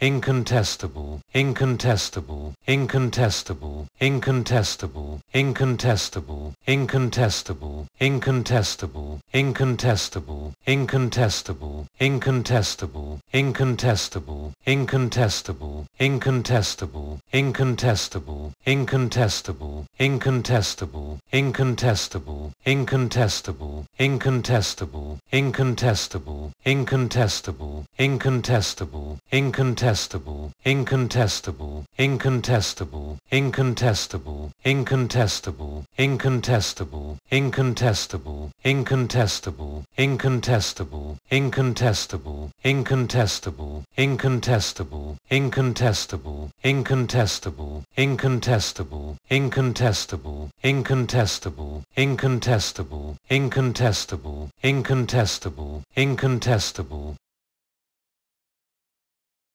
incontestable, incontestable, incontestable, incontestable, incontestable, incontestable, incontestable, incontestable, incontestable, incontestable, incontestable, incontestable, incontestable, incontestable, incontestable, incontestable, incontestable, incontestable, incontestable, incontestable, incontestable, incontestable, incontestable, incontestable, incontestable, incontestable, incontestable, incontestable, incontestable, incontestable, incontestable, incontestable, incontestable, incontestable, incontestable, incontestable, incontestable, incontestable, incontestable, incontestable, incontestable, incontestable, incontestable,